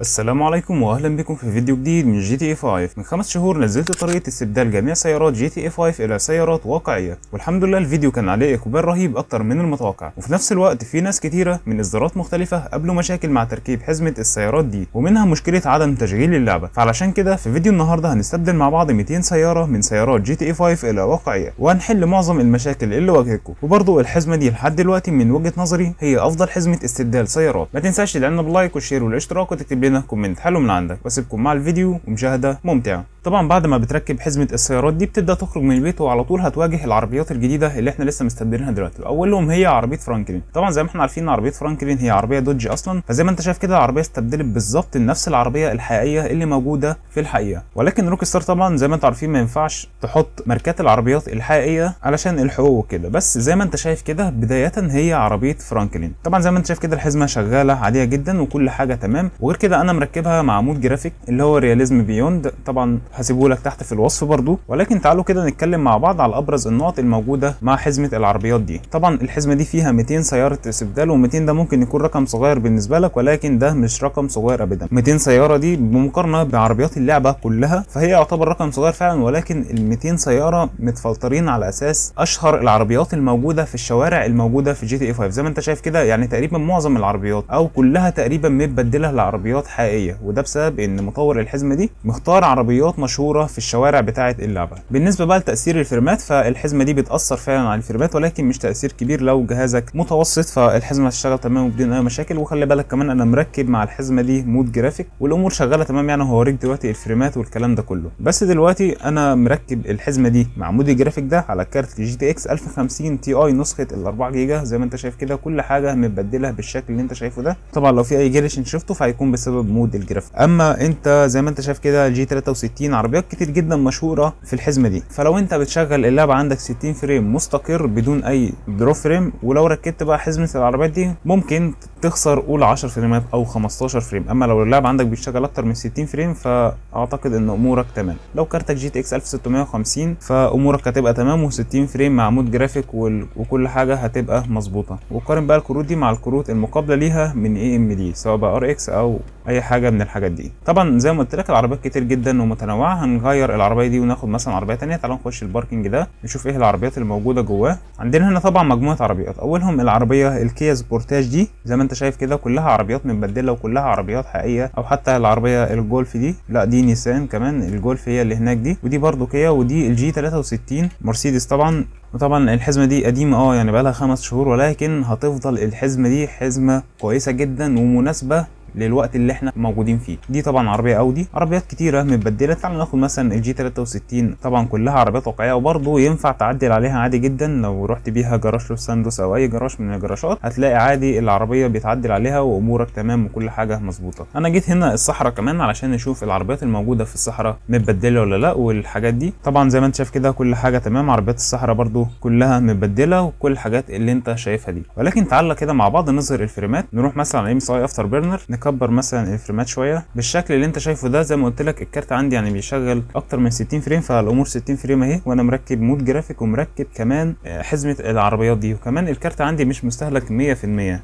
السلام عليكم وأهلا بكم في فيديو جديد من GTA 5 من خمس شهور نزلت طريقة استبدال جميع سيارات GTA 5 إلى سيارات واقعية. والحمد لله الفيديو كان عليه إقبال رهيب أكتر من المتوقع. وفي نفس الوقت في ناس كتيره من إصدارات مختلفة قابلوا مشاكل مع تركيب حزمة السيارات دي ومنها مشكلة عدم تشغيل اللعبة. فعلشان كده في فيديو النهارده هنستبدل مع بعض 200 سيارة من سيارات GTA 5 إلى واقعية وهنحل معظم المشاكل اللي واجهتكم. وبرضه الحزمة دي لحد دلوقتي من وجهة نظري هي أفضل حزمة استبدال سيارات. ما تنساش تدعمنا ب like و share والاشتراك وتكتب لنا comment حلو من عندك. واسيبكم مع الفيديو ومشاهده ممتعة. طبعا بعد ما بتركب حزمة السيارات دي بتبدأ تخرج من البيت وعلى طول هتواجه العربيات الجديدة اللي إحنا لسه مستبدلينها دلوقتي. أولهم هي عربية فرانكلين. طبعا زي ما إحنا عارفين عربية فرانكلين هي عربية Dodge أصلا. فزي ما انت شايف كده العربية استبدلت بالظبط نفس العربية الحقيقية اللي موجودة في الحقيقة. ولكن Rockstar طبعا زي ما أنتم عارفين ما ينفعش تحط ماركات العربيات الحقيقية علشان الحقوق وكده. بس زي ما انت شايف كده بداية هي عربية فرانكلين. طبعا زي ما انت شايف كده الحزمة شغالة عادية جدا وكل حاجة تمام. وغير كده أنا مركبها مع mod graphic اللي هو Realism Beyond طبعا هسيبه لك تحت في الوصف برضو. ولكن تعالوا كده نتكلم مع بعض على أبرز النقط الموجودة مع حزمة العربيات دي. طبعا الحزمة دي فيها 200 سيارة استبدال و200 ده ممكن يكون رقم صغير بالنسبة لك ولكن ده مش رقم صغير ابدا. 200 سيارة دي بمقارنة بعربيات اللعبة كلها فهي يعتبر رقم صغير فعلا ولكن ال 200 سيارة متفلترين على أساس أشهر العربيات الموجودة في الشوارع الموجودة في GTA 5 زي ما أنت شايف كده يعني تقريبا معظم العربيات أو كلها تقريبا متبدلة لعربيات حقيقية وده بسبب إن مطور الحزمة دي مختار عربيات مشهورة في الشوارع بتاعة اللعبة. بالنسبة بقى لتأثير ال frame ات فالحزمة دي بتأثر فعلا على ال frame ات ولكن مش تأثير كبير لو جهازك متوسط فالحزمة هتشتغل تمام وبدون أي مشاكل. وخلي بالك كمان أنا مركب مع الحزمة دي mod graphic والأمور شغالة تمام يعني هوريك دلوقتي ال frame ات والكلام ده كله. بس دلوقتي أنا مركب الحزمة دي مع mod ال graphic ده على كارت GTX 1050 Ti نسخة ال 4 جيجا. زي ما أنت شايف كده كل حاجة متبدلة بالشكل اللي أنت شايفه ده. طبعا لو في أي أنت شفته فهيكون بسبب mod ال graphic. أما أنت زي ما أنت شايف كده G63 عربيات كتير جدا مشهورة في الحزمة دي. فلو أنت بتشغل اللعبة عندك 60 frame مستقر بدون أي drop frame ولو ركبت بقى حزمة العربيات دي ممكن تخسر قول 10 frame ات أو 15 frame. أما لو اللعبة عندك بيشتغل أكتر من 60 frame فأعتقد إن أمورك تمام. لو كارتك GTX 1650 فأمورك هتبقى تمام و60 frame مع mod graphic. وكل حاجة هتبقى مظبوطة. وقارن بقى الكروت دي مع الكروت المقابلة ليها من AMD سواء بقى RX أو أي حاجة من الحاجات دي. طبعا زي ما قلت لك العربيات كتير جدا ومتنوعة. هنغير العربية دي وناخد مثلا عربية تانية. تعالوا نخش ال parking ده. نشوف إيه العربيات اللي موجودة جواه. عندنا هنا طبعا مجموعة عربيات. أولهم العربية الكيا سبورتاج دي. زي ما أنت شايف كده كلها عربيات متبدله وكلها عربيات حقيقية. أو حتى العربية الجولف دي. لا دي نيسان كمان. الجولف هي اللي هناك دي. ودي برضو كيا. ودي ال G 63 مرسيدس طبعا. وطبعا الحزمة دي قديمة. آه يعني بقالها خمس شهور. ولكن هتفضل الحزمة دي حزمة كويسة جدا ومناسبة للوقت اللي إحنا موجودين فيه. دي طبعا عربية أودي. عربيات كتيرة متبدلة. تعال ناخد مثلا ال G 63 طبعا كلها عربيات واقعية. وبرضه ينفع تعدل عليها عادي جدا. لو رحت بيها جراج Los Santos أو أي جراج من الجراجات هتلاقي عادي العربية بيتعدل عليها وأمورك تمام وكل حاجة مظبوطة. أنا جيت هنا الصحراء كمان علشان نشوف العربيات الموجودة في الصحراء متبدلة ولا لأ والحاجات دي. طبعا زي ما أنت شايف كده كل حاجة تمام. عربيات الصحراء برضه كلها متبدلة وكل الحاجات اللي أنت شايفها دي. ولكن تعالى كده مع بعض نظهر الفريمات. نروح مثلا على MSI Afterburner نكبر مثلا الفريمات شوية. بالشكل اللي انت شايفه ده زي ما قلت لك الكارت عندي يعني بيشغل أكتر من 60 frame فالأمور 60 frame أهي وأنا مركب mod graphic ومركب كمان حزمة العربيات دي. وكمان الكارت عندي مش مستهلك 100%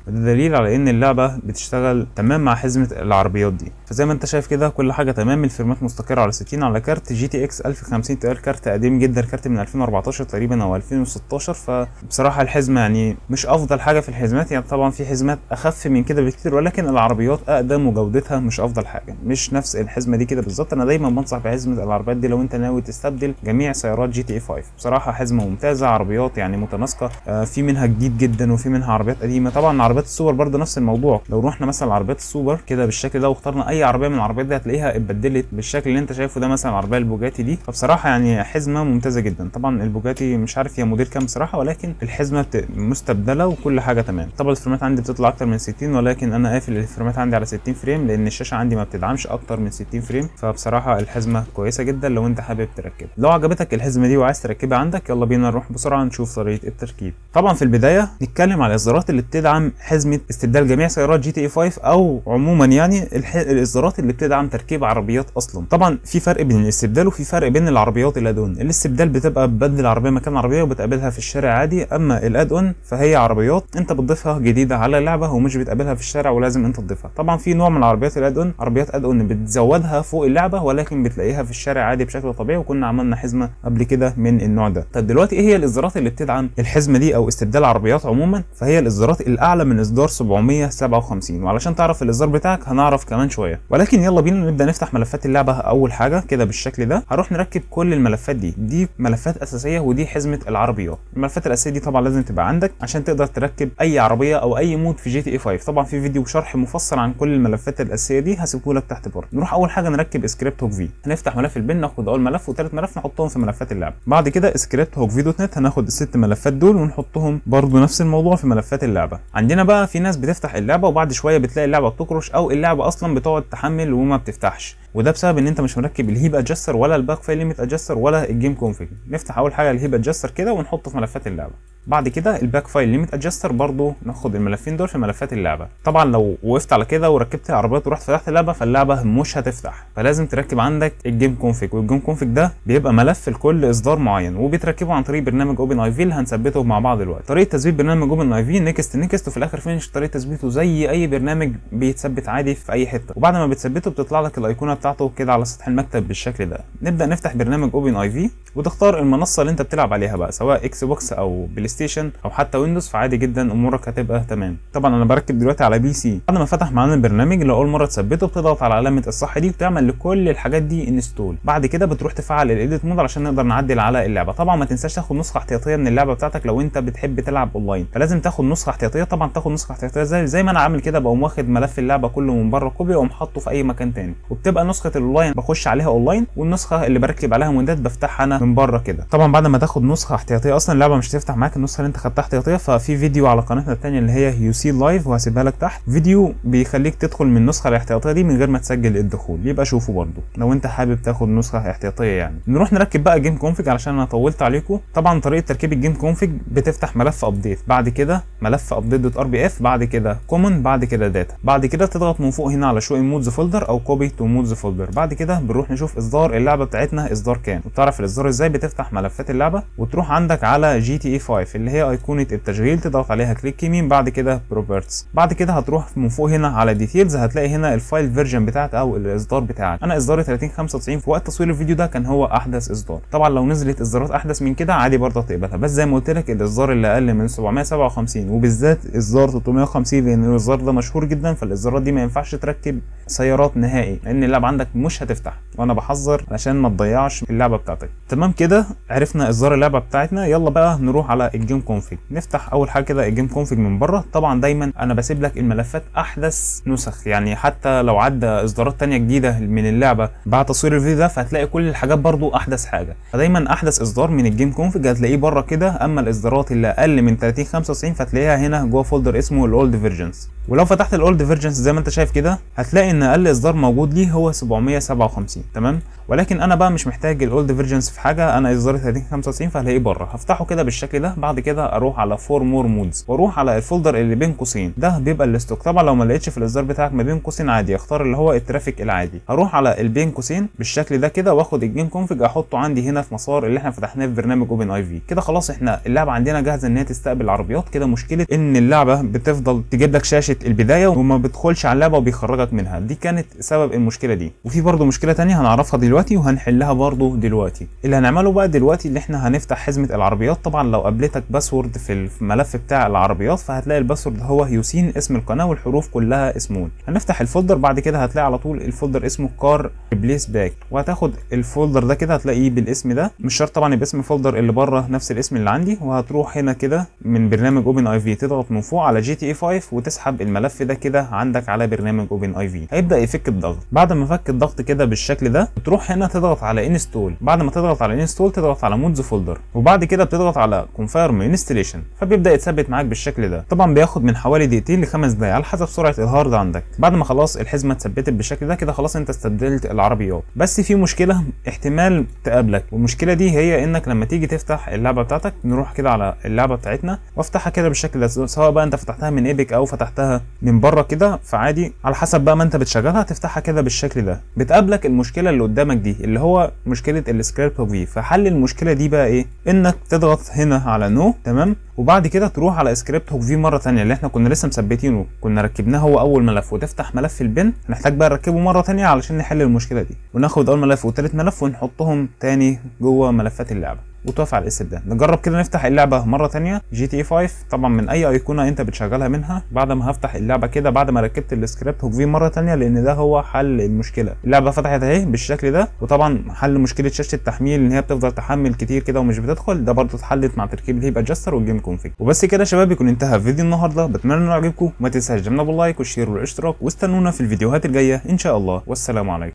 وده دليل على إن اللعبة بتشتغل تمام مع حزمة العربيات دي. فزي ما انت شايف كده كل حاجة تمام. الفريمات مستقرة على 60 على كارت GTX 1050 Ti كارت قديم جدا كارت من 2014 تقريبا أو 2016 فبصراحة الحزمة يعني مش أفضل حاجة في الحزمات. يعني طبعا في حزمات أخف من كده بكتير ولكن العربيات اقدم وجودتها مش أفضل حاجة مش نفس الحزمة دي كده بالظبط. أنا دايما بنصح بحزمة العربيات دي لو أنت ناوي تستبدل جميع سيارات GTA 5 بصراحة حزمة ممتازة عربيات يعني متناسقة آه في منها جديد جدا وفي منها عربيات قديمة. طبعا عربيات السوبر برضه نفس الموضوع. لو رحنا مثلا عربيات السوبر كده بالشكل ده واخترنا أي عربية من العربيات دي هتلاقيها اتبدلت بالشكل اللي أنت شايفه ده مثلا العربية البوجاتي دي. فبصراحة يعني حزمة ممتازة جدا. طبعا البوجاتي مش عارف هي موديل كام بصراحة ولكن الحزمة مستبدلة وكل حاجة تمام. طبعا الفريمات عندي بتطلع أكتر من 60 ولكن أنا قافل الفريمات عندي على 60 frame لأن الشاشة عندي ما بتدعمش أكتر من 60 frame. فبصراحة الحزمة كويسة جدا لو أنت حابب تركبها. لو عجبتك الحزمة دي وعايز تركبها عندك يلا بينا نروح بسرعة نشوف طريقة التركيب. طبعا في البداية نتكلم على الإصدارات اللي بتدعم حزمة استبدال جميع سيارات GTA 5 أو عموما يعني الح... الإصدارات اللي بتدعم تركيب عربيات أصلا. طبعا في فرق بين الاستبدال وفي فرق بين العربيات ال add-on الاستبدال بتبقى ببدل العربيه مكان عربية وبتقابلها في الشارع عادي أما ال add-on فهي عربيات أنت بتضيفها جديدة على اللعبه ومش بتقابلها في الشارع ولازم أنت تضيفها. طبعا في نوع من العربيات ال add-on عربيات add-on بتزودها فوق اللعبة ولكن بتلاقيها في الشارع عادي بشكل طبيعي وكنا عملنا حزمة قبل كده من النوع ده. طب دلوقتي إيه هي الإصدارات اللي بتدعم الحزمة دي أو استبدال العربيات عموما؟ فهي الإصدارات الأعلى من إصدار 757 وعلشان تعرف الإصدار بتاعك هنعرف كمان شوية. ولكن يلا بينا نبدأ نفتح ملفات اللعبة أول حاجة كده بالشكل ده. هنروح نركب كل الملفات دي. دي ملفات أساسية ودي حزمة العربيات. الملفات الأساسية دي طبعا لازم تبقى عندك عشان تقدر تركب أي عربية أو أي mod في GTA 5 طبعا في فيديو شرح مفصل عن كل الملفات الأساسية دي هسيبه لك تحت برضه. نروح أول حاجة نركب Script Hook V هنفتح ملف ال bin ناخد أول ملف وثالث ملف نحطهم في ملفات اللعبه بعد كده Script Hook V .NET هناخد الست ملفات دول ونحطهم برضه نفس الموضوع في ملفات اللعبة. عندنا بقى في ناس بتفتح اللعبة وبعد شوية بتلاقي اللعبة بت crash أو اللعبة أصلا بتقعد تحمل وما بتفتحش. وده بسبب إن أنت مش مركب ال heap adjuster ولا ال packfile limit adjuster ولا ال gameconfig نفتح أول حاجة ال heap adjuster كده ونحطه في ملفات اللعبة. بعد كده ال packfile limit adjuster برضه ناخد الملفين دول في ملفات اللعبة. طبعا لو وقفت على كده وركبت العربيات ورحت فتحت اللعبة فاللعبة مش هتفتح. فلازم تركب عندك ال gameconfig وال gameconfig ده بيبقى ملف لكل إصدار معين وبيتركبه عن طريق برنامج OpenIV اللي هنثبته مع بعض دلوقتي. طريقة تثبيت برنامج OpenIV next next وفي الآخر finish طريقة تثبيته زي أي برنامج بيتثبت عادي في أي حتة. وبعد ما بتثبته بتطلع لك الأيقونة بتاعته كده على سطح المكتب بالشكل ده. نبدأ نفتح برنامج OpenIV وتختار المنصة اللي أنت بتلعب عليها بقى سواء Xbox أو PlayStation أو حتى Windows فعادي جدا أمورك هتبقى تمام. طبعا أنا بركب دلوقتي على PC بعد ما فتح معانا البرنامج اللي أول مرة تثبته بتضغط على علامة الصح دي وتعمل لكل الحاجات دي install بعد كده بتروح تفعل ال edit mode علشان نقدر نعدل على اللعبة. طبعا ما تنساش تاخد نسخة احتياطية من اللعبة بتاعتك لو أنت بتحب تلعب أونلاين. فلازم تاخد نسخة احتياطية. طبعا تاخد نسخة احتياطية زي زي ما أنا عامل كده بقوم واخد ملف اللعبة كله من بره copy وأقوم حاطه في أي مكان تاني. وبتبقى نسخة الأونلاين بخش عليها أونلاين والنسخة اللي بركب عليها مودات بفتحها أنا من بره كده. طبعا بعد ما تاخد نسخة احتياطية أصلا اللعبة مش هتفتح معاك النسخة اللي انت خدتها احتياطية ففي فيديو على قناتنا الثانية اللي هي UC Live وهسيبها لك تحت. فيديو بيخليك تدخل من النسخة الاحتياطية دي من غير ما تسجل الدخول. يبقى شوفه برده لو انت حابب تاخد نسخة احتياطية يعني. نروح نركب بقى gameconfig علشان أنا طولت عليكم. طبعا طريقة تركيب ال gameconfig بتفتح ملف update بعد كده ملف update.rpf بعد كده common بعد كده data بعد كده تضغط من فوق هنا على show mods folder أو copy to mods folder بعد كده بنروح نشوف إصدار اللعبة بتاعتنا إصدار كام. وتعرف الإصدار إزاي بتفتح ملفات اللعبة وتروح عندك على GTA 5 اللي هي ايقونة التشغيل تضغط عليها click يمين بعد كده properties بعد كده هتروح من فوق هنا على details هتلاقي هنا ال file version بتاعك أو الإصدار بتاعك. أنا إصداري 3095 في وقت تصوير الفيديو ده كان هو أحدث إصدار. طبعا لو نزلت إصدارات أحدث من كده عادي برضه هتقبلها. بس زي ما قلت لك الإصدار اللي أقل من 757 وبالذات إصدار 350 لأن الإصدار ده مشهور جدا فالإصدارات دي ما ينفعش تركب سيارات نهائي لأن اللعبة عندك مش هتفتح. وأنا بحذر عشان ما تضيعش اللعبة بتاعتك. تمام كده؟ عرفنا إصدار اللعبة بتاعتنا. يلا بقى نروح على ال game config نفتح أول حاجة كده ال game config من بره. طبعا دايما أنا بسيب لك الملفات أحدث نسخ. يعني حتى لو عدى إصدارات تانية جديدة من اللعبة بعد تصوير الفيديو ده فهتلاقي كل الحاجات برضو أحدث حاجة. فدايما أحدث إصدار من ال game config هتلاقيه بره كده. أما الإصدارات اللي أقل من 30 95 فتلاقيها هنا جوه folder اسمه ال old versions ولو فتحت ال old versions زي ما أنت شايف كده هتلاقي إن أقل إصدار موجود ليه هو 757 تمام؟ ولكن أنا بقى مش محتاج ال old versions في حاجة. أنا اصداري 3095 فهلاقيه بره. هفتحه كده بالشكل ده بعد كده أروح على for more mods وأروح على ال folder اللي بين قوسين. ده بيبقى ال stock طبعا لو ما لقيتش في الإصدار بتاعك ما بين قوسين عادي. أختار اللي هو ال traffic العادي. هروح على البين قوسين بالشكل ده كده وآخد ال game config أحطه عندي هنا في مسار اللي إحنا فتحناه في برنامج OpenIV كده خلاص إحنا اللعبة عندنا جاهزة إن هي تستقبل العربيات كده مشكلة إن اللعبة بتفضل تجيب لك شاشة البداية وما بتدخلش على اللعبة وبيخرجك منها. دي كانت سبب المشكلة دي. وفي برضه مشكلة تانية هنعرفها دلوقتي. وهنحلها برضه دلوقتي. اللي هنعمله بقى دلوقتي اللي إحنا هنفتح حزمة العربيات طبعا لو قابلتك password في الملف بتاع العربيات فهتلاقي ال password هو يوسين اسم القناة والحروف كلها small. هنفتح ال folder بعد كده هتلاقي على طول ال folder اسمه car replace pack وهتاخد ال folder ده كده هتلاقيه بالاسم ده. مش شرط طبعا يبقى اسم ال folder اللي بره نفس الاسم اللي عندي. وهتروح هنا كده من برنامج OpenIV تضغط من فوق على GTA 5 وتسحب الملف ده كده عندك على برنامج OpenIV هيبدأ يفك الضغط. بعد ما فك الضغط كده بالشكل ده هنا تضغط على install بعد ما تضغط على install تضغط على mods folder وبعد كده بتضغط على confirm installation فبيبدأ يتثبت معاك بالشكل ده. طبعا بياخد من حوالي دقيقتين لخمس دقايق على حسب سرعة ال hard عندك. بعد ما خلاص الحزمة اتثبتت بالشكل ده كده خلاص انت استبدلت العربيات. بس في مشكلة احتمال تقابلك. والمشكلة دي هي انك لما تيجي تفتح اللعبة بتاعتك نروح كده على اللعبة بتاعتنا. وافتحها كده بالشكل ده سواء بقى انت فتحتها من Epic أو فتحتها من بره كده فعادي. على حسب بقى ما انت بتشغلها تفتحها كده بالشكل ده. بتقابلك المشكلة اللي قدامك دي اللي هو مشكلة ال script V فحل المشكلة دي بقى إيه؟ إنك تضغط هنا على no تمام؟ وبعد كده تروح على Script Hook V مرة ثانية اللي إحنا كنا لسه مثبتينه. كنا ركبناه هو أول ملف وتفتح ملف ال bin. هنحتاج بقى نركبه مرة ثانية علشان نحل المشكلة دي. وناخد أول ملف وثالث ملف ونحطهم تاني جوه ملفات اللعبة. وتوافق على الاستبدال نجرب كده نفتح اللعبة مرة تانية. GTA 5 طبعا من أي أيقونة أنت بتشغلها منها. بعد ما هفتح اللعبة كده بعد ما ركبت ال Script Hook V مرة تانية لأن ده هو حل المشكلة. اللعبة فتحت أهي بالشكل ده وطبعا حل مشكلة شاشة التحميل إن هي بتفضل تحمل كتير كده ومش بتدخل. ده برضه اتحلت مع تركيب ال Heap Adjuster وال game config وبس كده يا شباب يكون انتهى فيديو النهارده. بتمنى إنه يعجبكم. وما تنساش تعملوا بال like وال share والاشتراك واستنونا في الفيديوهات الجاية إن شاء الله. والسلام عليكم.